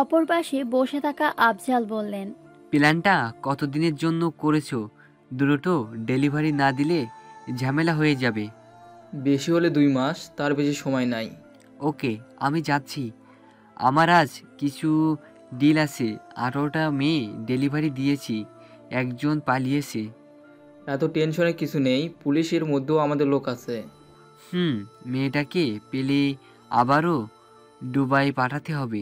অপর পাশে বসে থাকা আফজাল বললেন প্ল্যানটা কতদিনের জন্য করেছ? দ্রুত ডেলিভারি না দিলে ঝামেলা হয়ে যাবে। বেশি হলে দুই মাস তার বেশি সময় নাই। ওকে আমি যাচ্ছি। আমার আজ কিছু ডিল আছে। আঠারোটা মেয়ে ডেলিভারি দিয়েছি একজন পালিয়েছে। এত টেনশনের কিছু নেই পুলিশের মধ্যেও আমাদের লোক আছে। হুম মেয়েটাকে পেলে আবারও দুবাই পাঠাতে হবে।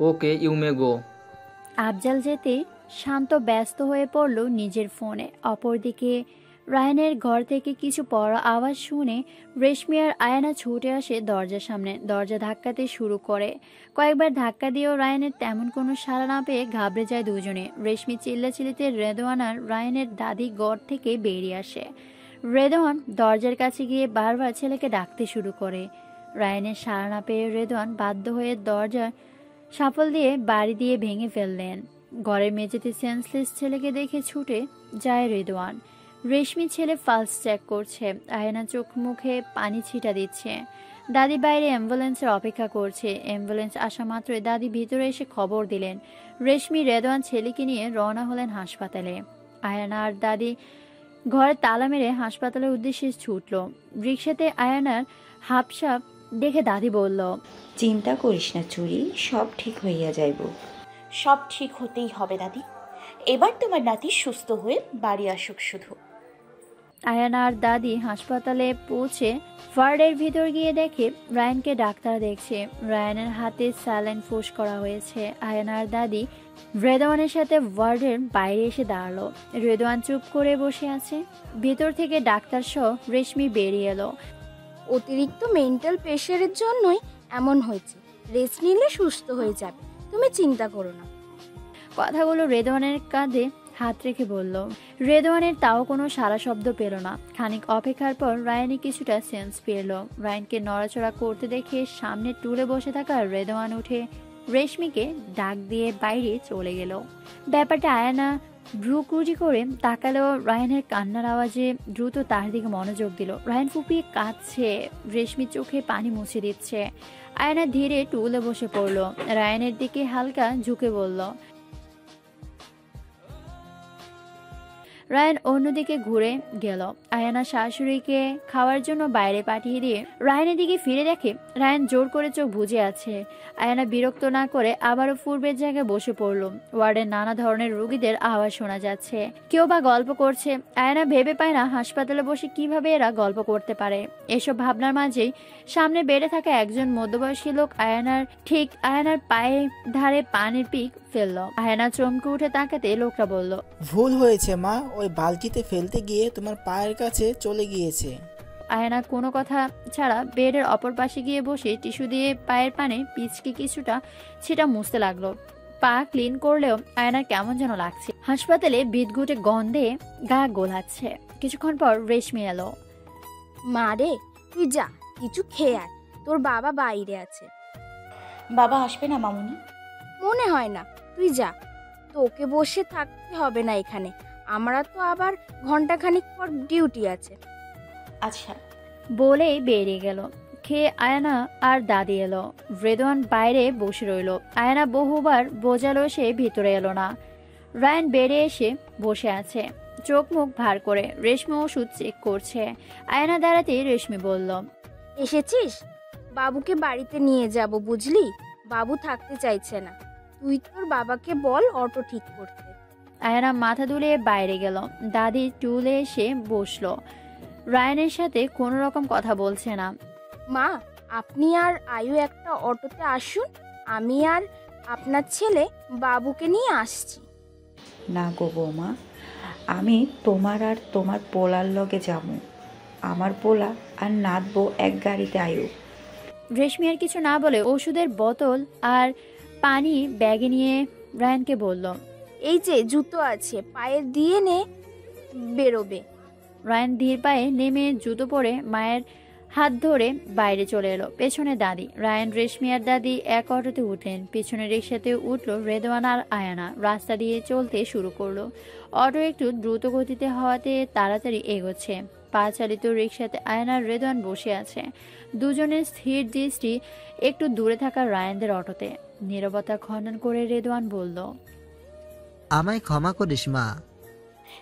ওকে, ইউ মে গো। আফজাল যেতে শান্ত, ব্যস্ত হয়ে পড়ল নিজের ফোনে। অপরদিকে রায়নের ঘর থেকে কিছু পড়া আওয়াজ শুনে রেশমি আর আয়না ছুটে আসে দরজার সামনে। দরজা ধাক্কাতে শুরু করে। কয়েকবার ধাক্কা দিয়েও রায়নের তেমন কোনো সাড়া না পেয়ে ঘাবড়ে যায় দুজনে। রেশমি চিল্লাচিল্লিতে রেদওয়ান আর রায়নের দাদি ঘর থেকে বেরিয়ে আসে। রেদওয়ান দরজার কাছে গিয়ে বারবার ছেলেকে ডাকতে শুরু করে। রায়নের সাড়া না পেয়ে রেদওয়ান বাধ্য হয়ে দরজার সাফল দিয়ে বাড়ি দিয়ে ভেঙে ফেললেন। ঘরের মেঝেতে সেন্সলেস ছেলেকে দেখে ছুটে যায় রেদওয়ান। রেশমি ছেলে ফালস চেক করছে। আয়না চোখ মুখে পানি ছিটা দিচ্ছে। দাদি বাইরে অ্যাম্বুলেন্সের অপেক্ষা করছে। অ্যাম্বুলেন্স আসা মাত্রই দাদি ভিতরে এসে খবর দিলেন। রেশমি রেদওয়ান ছেলেকে নিয়ে রওনা হলেন হাসপাতালে। আয়ানা আর দাদি ঘরে তালা মেরে হাসপাতালের উদ্দেশ্যে ছুটল। রিক্সাতে আয়ানার হাফসাপ দেখে দাদি বলল চিন্তা করিস না চুরি সব ঠিক হইয়া যাইব। সব ঠিক হতেই হবে দাদি। এবার তোমার নাতি সুস্থ হয়ে বাড়ি আসুক শুধু। আয়ানা আর দাদি হাসপাতালে পৌঁছে ওয়ার্ডের ভিতর গিয়ে দেখে রায়ানকে ডাক্তার দেখছে। রায়ানের হাতে স্যালাইন ফোস করা হয়েছে। আয়ানা আর দাদি রেদওয়ানের সাথে ওয়ার্ডের বাইরে এসে দাঁড়াল। রেদওয়ান চুপ করে বসে আছে। ভেতর থেকে ডাক্তার সহ রেশমি বেরিয়ে এলো। অতিরিক্ত মেন্টাল প্রেশারের জন্যই এমন হয়েছে। রেস্ট নিলে সুস্থ হয়ে যাবে। তুমি চিন্তা করো না। কথাগুলো রেদওয়ানের কাঁধে হাত রেখে বলল, রেদওয়ানের তাও কোনো সারা শব্দ পেল না। খানিক অপেক্ষার পর রায়ানি কিছুটা সেন্স পেল। রায়ানকে নড়াচড়া করতে দেখে সামনে টুলে বসে থাকা রেদওয়ান উঠে রেশমিকে ডাক দিয়ে বাইরে চলে গেল। ব্যাপারটা আয়ানা ভ্রুকুজি করে তাকালো রায়ানের কান্নার আওয়াজে দ্রুত তার দিকে মনোযোগ দিল। রায়ান ফুপিয়ে কাঁদছে, রেশমি চোখে পানি মুছে দিচ্ছে। আয়না ধীরে টুলে বসে পড়ল। রায়ানের দিকে হালকা ঝুঁকে বলল রায়ান অন্যদিকে ঘুরে গেল। আয়ানা শাশুড়িকে খাওয়ার জন্য বাইরে পাঠিয়ে দিয়ে রায়ানের দিকে ফিরে দেখে রায়ান জোর করে চোখ বুঝে আছে। আয়ানা বিরক্ত না করে আবারও পূর্বের জায়গায় বসে পড়ল। ওয়ার্ডের নানা ধরনের রোগীদের আওয়াজ শোনা যাচ্ছে। কেউ বা গল্প করছে। আয়ানা ভেবে পায় না হাসপাতালে বসে কীভাবে এরা গল্প করতে পারে। এসব ভাবনার মাঝেই সামনে বেড়ে থাকা একজন মধ্যবয়সী লোক আয়ানার ঠিক আয়ানার পায়ে ধারে পানির পিক ফেলল। আয়ানা চমকে উঠে তাকাতে লোকটা বলল, ভুল হয়েছে মা ওই বালতিতে ফেলতে গিয়ে তোমার পায়ের কাছে চলে গিয়েছে। আয়না কোনো কথা ছাড়া বেডের অপর পাশে গিয়ে বসে টিস্যু দিয়ে পায়ের পানে পিচকে কিছুটা সেটা মুছতে লাগল। পা ক্লিন করলেও আয়নার কেমন যেন লাগছে। হাসপাতালে বিদঘুটে গন্ধে গা গোলাচ্ছে। কিছুক্ষণ পর রেশমি এলো। মা রে তুই যা কিছু খেয়ে আয়। তোর বাবা বাইরে আছে। বাবা আসবে না মামুনি? মনে হয় না। তুই যা তোকে বসে থাকতে হবে না এখানে। আমরা তো আবার ঘন্টাখানিক পর ডিউটি আছে। আচ্ছা। বলেই বেরিয়ে গেল। খেয়ে আয়না আর দাদি এলো। রেদওয়ান বাইরে বসে রইল। আয়না বহুবার বোঝালো সে ভিতরে এলো না। রায়ন বেড়ে এসে বসে আছে। চোখ মুখ ভার করে রেশমি ওষুধ চেক করছে। আয়না দাঁড়াতে রেশমি বলল এসেছিস? বাবুকে বাড়িতে নিয়ে যাব বুঝলি? বাবু থাকতে চাইছে না। তুই তোর বাবাকে বল অটো ঠিক করতে। আয়না মাথা দুলে বাইরে গেল। দাদি টুলে এসে বসল। রায়নের সাথে কোনো রকম কথা বলছে না। মা আপনি আর আয়ু একটা অটোতে আসুন। আমি আর আপনার ছেলে বাবুকে নিয়ে আসছি। না গো বৌমা আমি তোমার আর তোমার পোলার লগে যাব। আমার পোলা আর নাতবো এক গাড়িতে আয়ু। রেশমি আর কিছু না বলে ওষুধের বোতল আর পানি ব্যাগে নিয়ে রায়ানকে বলল এই যে জুতো আছে পায়ে দিয়ে নে, বেরোবে। রায়ান ধীর পায়ে নেমে জুতো পরে মায়ের হাত ধরে বাইরে চলে এলো। পেছনে দাদি রায়ান রেশমিয়ার দাদি এক অটোতে উঠলেন পেছনে রিক্সাতে উঠল রেদওয়ান আর আয়ানা। রাস্তা দিয়ে চলতে শুরু করল। অটো একটু দ্রুত গতিতে হওয়াতে তাড়াতাড়ি এগোচ্ছে। পা চালিত রিক্সাতে আয়নার রেদওয়ান বসে আছে। দুজনের স্থির দৃষ্টি একটু দূরে থাকা রায়ানদের অটোতে। নীরবতা খণ্ডন করে রেদওয়ান বলল আমায় ক্ষমা করিস মা।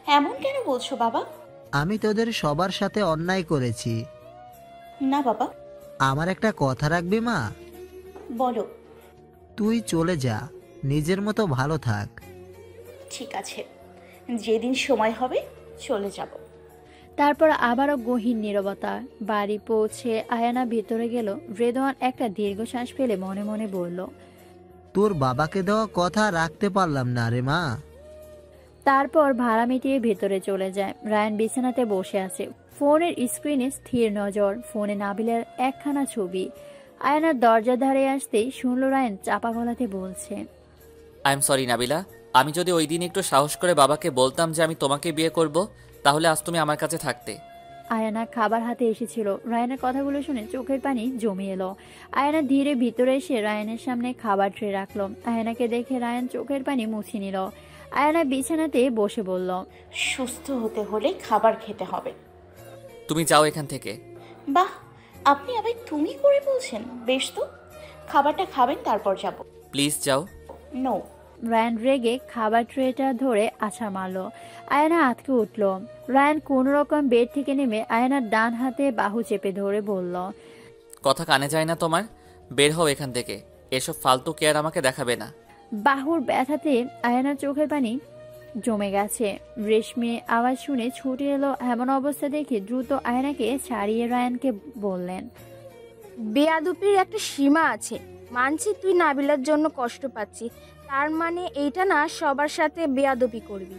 এমন কেন বলছো বাবা? আমি তোদের সবার সাথে অন্যায় করেছি। না বাবা। আমার একটা কথা রাখবি মা? বলো। তুই চলে যা নিজের মতো ভালো থাক। ঠিক আছে। যেদিন সময় হবে চলে যাব। তারপর আবারও গহীন নীরবতা। বাড়ি পৌঁছে আয়ানা ভিতরে গেল। রেদওয়ান একটা দীর্ঘশ্বাস ফেলে মনে মনে বলল তোর বাবাকে দেওয়া কথা রাখতে পারলাম না রে মা। তারপর ভাড়া মিটিয়ে ভেতরে চলে যায়। রায়ান বিছানাতে বসে আছে। ফোনের স্ক্রিনে স্থির নজর ফোনে নাবিলের একখানা ছবি। আয়নার দরজা ধারে আসতেই শুনল রায়ান চাপা গলাতে বলছে আই এম সরি নাবিলা। আমি যদি ওই দিন একটু সাহস করে বাবাকে বলতাম যে আমি তোমাকে বিয়ে করব তাহলে আজ তুমি আমার কাছে থাকতে। আয়ানা খাবার হাতে এসেছিল। রায়ানের কথাগুলো শুনে চোখের পানি জমে এলো। আয়ানা ধীরে ভিতরে এসে রায়ানের সামনে খাবার ট্রে রাখল। আয়নাকে দেখে রায়ান চোখের পানি মুছে নিল। আয়ানা বিছানাতে বসে বলল সুস্থ হতে হলে খাবার খেতে হবে। তুমি যাও এখান থেকে। বাহ আপনি আবার তুমি করে বলছেন? বেশ তো। খাবারটা খাবেন তারপর যাব। প্লিজ যাও। নো রায়ান রেগে খাবার ট্রেটা ধরে আছা মারল। আয়না আতকে উঠল। রায়ান কোন রকম বেড থেকে নেমে আয়নার ডান হাতে বাহু চেপে ধরে বলল কথা কানে যায় না তোমার? বের হও এখান থেকে। এসব ফালতু কেয়ার আমাকে দেখাবে না। বাহুর ব্যথাতে আয়নার চোখের পানি জমে গেছে। রেশমি আওয়াজ শুনে ছুটে এলো এমন অবস্থা দেখে দ্রুত আয়নাকে ছাড়িয়ে রায়ানকে বললেন বেয়াদুপির একটা সীমা আছে। মানছি তুই নাবিলার জন্য কষ্ট পাচ্ছি তার মানে এইটা না সবার সাথে বেয়াদবি করবি।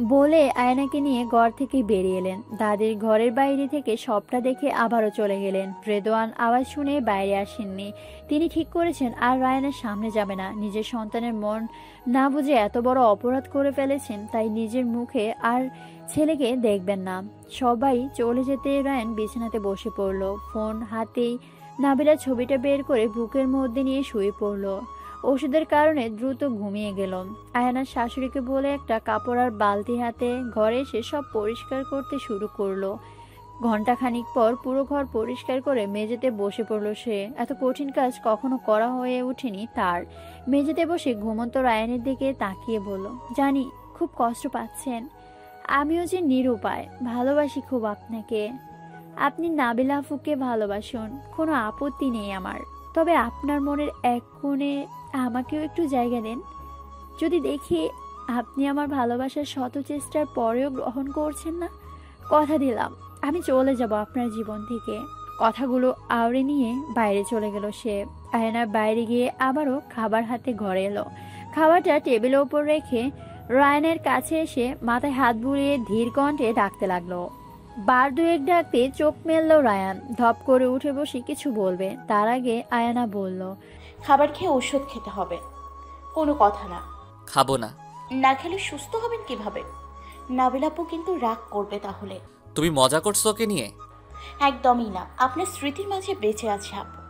বলে আয়নাকে নিয়ে ঘর থেকে বেরিয়ে এলেন। দাদির ঘরের বাইরে থেকে সবটা দেখে আবারও চলে গেলেন। রেদোয়ান আওয়াজ শুনে বাইরে আসেননি। তিনি ঠিক করেছেন, আর রায়ানের সামনে যাবে না। নিজের সন্তানের মন না বুঝে এত বড় অপরাধ করে ফেলেছেন, তাই নিজের মুখে আর ছেলেকে দেখবেন না। সবাই চলে যেতে রায়ন বিছানাতে বসে পড়ল। ফোন হাতেই নাবিলা ছবিটা বের করে বুকের মধ্যে নিয়ে শুয়ে পড়ল। ওষুধের কারণে দ্রুত ঘুমিয়ে গেল। আয়ানার শাশুড়িকে বলে একটা কাপড় আর বালতি হাতে ঘরে এসে সব পরিষ্কার করতে শুরু করল। ঘন্টাখানিক পর পুরো ঘর পরিষ্কার করে মেঝেতে বসে পড়ল সে। এত কঠিন কাজ কখনো করা হয়ে ওঠেনি তার। মেঝেতে বসে ঘুমন্ত রায়ানের দিকে তাকিয়ে বলল, জানি, খুব কষ্ট পাচ্ছেন। আমিও যে নিরুপায়, ভালোবাসি খুব আপনাকে। আপনি নাবিলা আফুকে ভালোবাসুন, কোনো আপত্তি নেই আমার। তবে আপনার মনের এক কোণে আমাকেও একটু জায়গা দেন। যদি দেখি আপনি আমার ভালোবাসার শত চেষ্টার পরেও গ্রহণ করছেন না, কথা দিলাম, আমি চলে যাব আপনার জীবন থেকে। কথাগুলো আওড়ে নিয়ে বাইরে চলে গেল সে। আয়নার বাইরে গিয়ে আবারও খাবার হাতে ঘরে এলো। খাবারটা টেবিলের ওপর রেখে রায়নের কাছে এসে মাথায় হাত বুলিয়ে ধীর কণ্ঠে ডাকতে লাগল। বার দুয়েক ডাকতে চোখ মেলল রায়ান। ধপ করে উঠে বসে কিছু বলবে। তার আগে আয়ানা বলল খাবার খেয়ে ওষুধ খেতে হবে। কোনো কথা না। খাব না। না খেলে সুস্থ হবেন কীভাবে? নাবিলাপু কিন্তু রাগ করবে তাহলে। তুমি মজা করছ ওকে নিয়ে? একদমই না। আপনার স্মৃতির মাঝে বেঁচে আছে আপু।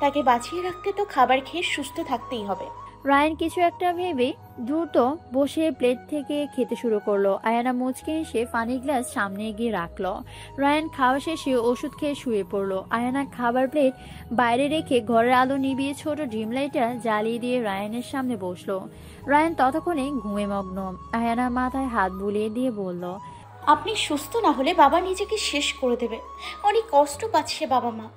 তাকে বাঁচিয়ে রাখতে তো খাবার খেয়ে সুস্থ থাকতেই হবে। রায়ান কিছু একটা ভেবে দ্রুত বসে প্লেট থেকে খেতে শুরু করল। আয়ানা মুচকে এসে পানির গ্লাস সামনে গিয়ে রাখল। রায়ান খাওয়া শেষে ওষুধ খেয়ে শুয়ে পড়ল। আয়ানা খাবার প্লেট বাইরে রেখে ঘরের আলো নিভিয়ে ছোট ড্রিম লাইটটা জ্বালিয়ে দিয়ে রায়ানের সামনে বসল। রায়ান ততক্ষণে ঘুমে মগ্ন। আয়ানা মাথায় হাত বুলিয়ে দিয়ে বলল, আপনি সুস্থ না হলে বাবা নিজেকে শেষ করে দেবে। অনেক কষ্ট পাচ্ছে বাবা মা।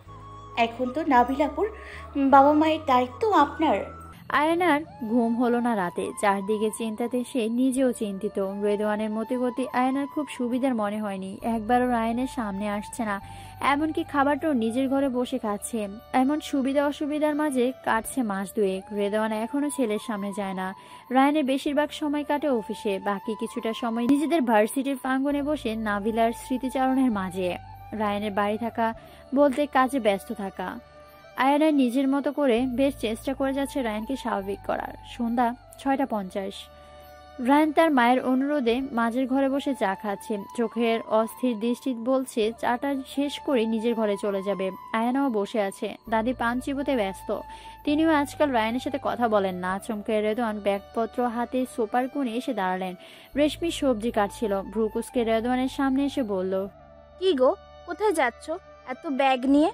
এখন তো নাবিলাপুর বাবা মায়ের দায়িত্ব আপনার। আয়নার ঘুম হলো না রাতে। চারদিকে চিন্তাতে সে নিজেও চিন্তিত। রেদওয়ানের মতে গতি আয়নার খুব সুবিধার মনে হয়নি। একবারও রায়নের সামনে আসছে না। এমনকি খাবারটাও নিজের ঘরে বসে খাচ্ছে। এমন সুবিধা অসুবিধার মাঝে কাটছে মাস দুয়েক। রেদওয়ান এখনও ছেলের সামনে যায় না। রায়নের বেশিরভাগ সময় কাটে অফিসে। বাকি কিছুটা সময় নিজেদের ভার্সিটির প্রাঙ্গনে বসে নাবিলার স্মৃতিচারণের মাঝে। রায়নের বাড়ি থাকা বলতে কাজে ব্যস্ত থাকা। আয়ানা নিজের মতো করে বেশ চেষ্টা করে যাচ্ছে রায়ানকে স্বাভাবিক করার। সন্ধ্যা ছয়টা পঞ্চাশ। রায়ান তার মায়ের অনুরোধে মাঝের ঘরে বসে চা খাচ্ছে। চোখের অস্থির দৃষ্টি বলছে, চাটা শেষ করে নিজের ঘরে চলে যাবে। আয়ানাও বসে আছে। দাদি পান চিবোতে ব্যস্ত। তিনিও আজকাল রায়ানের সাথে কথা বলেন না। চমকে রেদওয়ান ব্যাগপত্র হাতে সোপার কোণে এসে দাঁড়ালেন। রেশমি সবজি কাটছিল। ভ্রুকুসকে রেদওয়ানের সামনে এসে বলল, কি গো, কোথায় যাচ্ছ? এত ব্যাগ নিয়ে?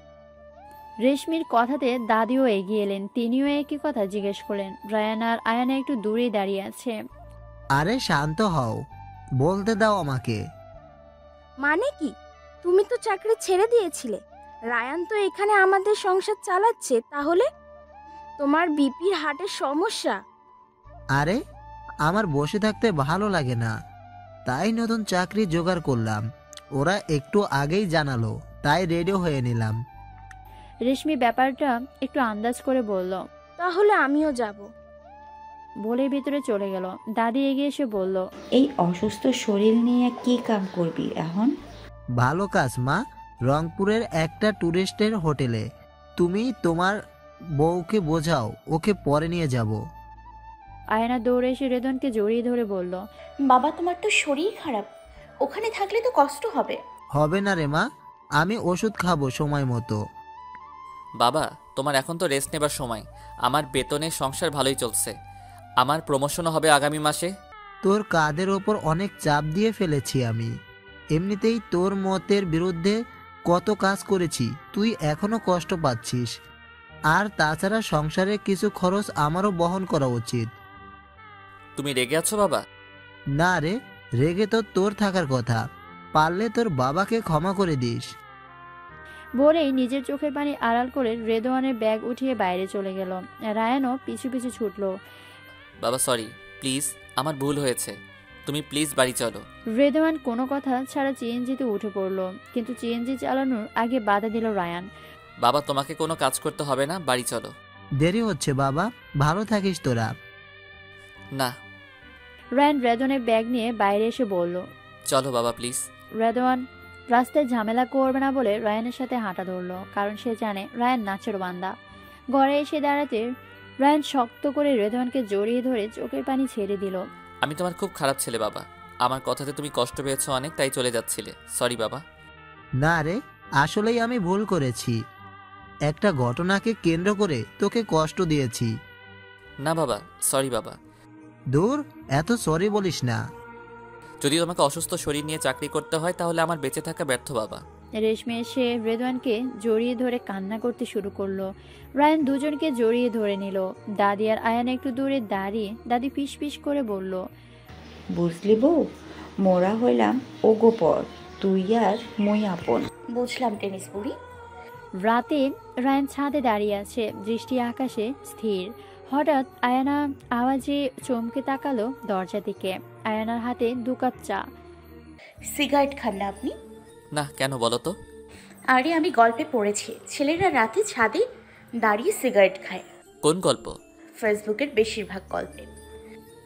রেশমির কথাতে দাদিও এগিয়ে এলেন। তিনিও একই কথা জিজ্ঞেস করলেন। রায়ান আর আয়ানা একটু দূরেই দাঁড়িয়ে আছে। আরে শান্ত হও। বলতে দাও আমাকে। মানে কি? তুমি তো চাকরি ছেড়ে দিয়েছিলে। রায়ান তো এখানে আমাদের সংসার চালাচ্ছে তাহলে? তোমার বিপির হার্টের সমস্যা। আরে আমার বসে থাকতে ভালো লাগে না। তাই নতুন চাকরি জোগাড় করলাম। ওরা একটু আগেই জানালো তাই রেডি হয়ে নিলাম। রেশমি ব্যাপারটা একটু আন্দাজ করে বলল তাহলে আমিও যাব। বলে ভিতরে চলে গেল। দাদি এগিয়ে এসে বলল এই অসুস্থ শরীর নিয়ে কি কাম করবি এখন? ভালো কাজ মা। রংপুরের একটা ট্যুরিস্টের হোটেলে। তুমি তোমার বউকে বোঝাও ওকে পরে নিয়ে যাব। আয়না দৌড়ে এসে রেদনকে জড়িয়ে ধরে বলল বাবা তোমার তো শরীর খারাপ। ওখানে থাকলে তো কষ্ট হবে। হবে না রে মা। আমি ওষুধ খাব সময় মতো। বাবা তোমার এখন তো রেস্ট নেবার সময়। আমার বেতনে সংসার ভালোই চলছে। আমার প্রমোশনও হবে আগামী মাসে। তোর কাদের ওপর অনেক চাপ দিয়ে ফেলেছি আমি। এমনিতেই তোর মতের বিরুদ্ধে কত কাজ করেছি তুই এখনও কষ্ট পাচ্ছিস। আর তাছাড়া সংসারে কিছু খরচ আমারও বহন করা উচিত। তুমি রেগে আছো বাবা? না রে রেগে তো তোর থাকার কথা। পারলে তোর বাবাকে ক্ষমা করে দিস। বলেই নিজের চোখের পানি আড়াল করে রেদোয়ানের ব্যাগ উঠিয়ে বাইরে চলে গেল। রায়ানও পিছু পিছু ছুটলো। বাবা সরি প্লিজ আমার ভুল হয়েছে। তুমি প্লিজ বাড়ি চলো। রেদওয়ান কোনো কথা ছাড়া চিএনজিতে উঠে পড়ল কিন্তু চিএনজি চালানোর আগে বাধা দিল রায়ান। বাবা তোমাকে কোনো কাজ করতে হবে না বাড়ি চলো। দেরি হচ্ছে বাবা ভালো থাকিস তোরা। না। রায়ান রেদনের ব্যাগ নিয়ে বাইরে এসে বলল চলো বাবা প্লিজ রেদওয়ান রাস্তায় ঝামেলা করবে না বলে রায়ানের সাথে হাঁটা ধরলো কারণ সে জানে রায়ান নাচের বান্দা। ঘরে এসে দাঁড়াতে রায়ান শক্ত করে রেদওয়ানকে জড়িয়ে ধরে চোখের পানি ছেড়ে দিল। আমি তোমার খুব খারাপ ছেলে বাবা। আমার কথাতে তুমি কষ্ট পেয়েছ অনেক তাই চলে যাচ্ছিলে। সরি বাবা। না রে আসলেই আমি ভুল করেছি। একটা ঘটনাকে কেন্দ্র করে তোকে কষ্ট দিয়েছি। না বাবা। সরি বাবা। দূর এত সরি বলিস না। যদি তোমাকে অসুস্থ শরীর নিয়ে চাকরি করতে হয় তাহলে আমার বেঁচে থাকা ব্যর্থ বাবা। রেশমি এসে রেদওয়ানকে জড়িয়ে ধরে কান্না করতে শুরু করল। রায়ান দুজনকে জড়িয়ে ধরে নিল। দাদি আর আয়ান একটু দূরে দাঁড়িয়ে দাদি পিস পিস করে বলল বুঝলি বউ মোরা হইলাম ও গোপর তুই আর মই আপন। বুঝলাম টেনিস বুড়ি। রাতে রায়ান ছাদে দাঁড়িয়ে আছে দৃষ্টি আকাশে স্থির। হঠাৎ আয়ানা আওয়াজে চমকে তাকালো দরজা দিকে। আয়ানার হাতে দু কাপ চা। সিগারেট খান না আপনি? না কেন বলো তো? আরে আমি গল্পে পড়েছি। ছেলেরা রাতে ছাদে দাঁড়িয়ে সিগারেট খায়। কোন গল্প? ফেসবুকের বেশিরভাগ গল্পে।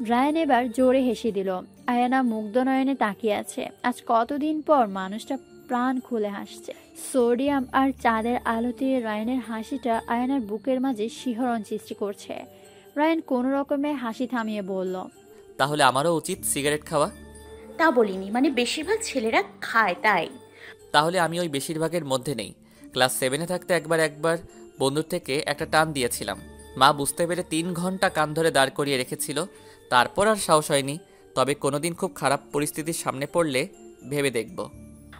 রায়ান এবার জোরে হেসে দিল। আয়ানা মুগ্ধ নয়নে তাকিয়ে আছে। আজ কতদিন পর মানুষটা প্রাণ খুলে হাসছে। সোডিয়াম আর চাঁদের আলোতে রায়ানের হাসিটা আয়নার বুকের মাঝে শিহরণ সৃষ্টি করছে। রায়ান কোনো রকমে হাসি থামিয়ে বলল তাহলে আমারও উচিত সিগারেট খাওয়া? তা বলিনি মানে বেশিরভাগ ছেলেরা খায় তাই। তাহলে আমি ওই বেশিরভাগের মধ্যে নেই। ক্লাস সেভেনে থাকতে একবার একবার বন্ধুর থেকে একটা টান দিয়েছিলাম। মা বুঝতে পেরে তিন ঘণ্টা কান ধরে দাঁড় করিয়ে রেখেছিল। তারপর আর সাহস হয়নি। তবে কোনোদিন খুব খারাপ পরিস্থিতির সামনে পড়লে ভেবে দেখব।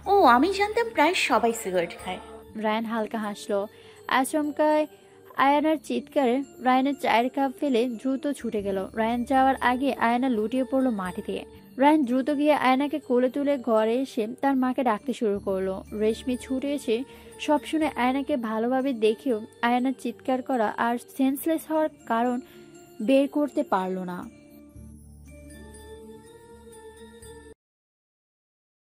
ও, আমি জানতাম প্রায় সবাই সিগারেট খায়। রায়ান হালকা হাসলো। আচমকায় আয়ানার চিৎকারে রায়ানের চায়ের কাপ ফেলে দ্রুত ছুটে গেল। রায়ান যাওয়ার আগে আয়না লুটিয়ে পড়ল মাটিতে রায়ান দ্রুত গিয়ে আয়নাকে কোলে তুলে ঘরে এসে তার মাকে ডাকতে শুরু করল। রেশমি ছুটে এসে সব শুনে আয়নাকে ভালোভাবে দেখেও আয়নার চিৎকার করা আর সেন্সলেস হওয়ার কারণ বের করতে পারল না।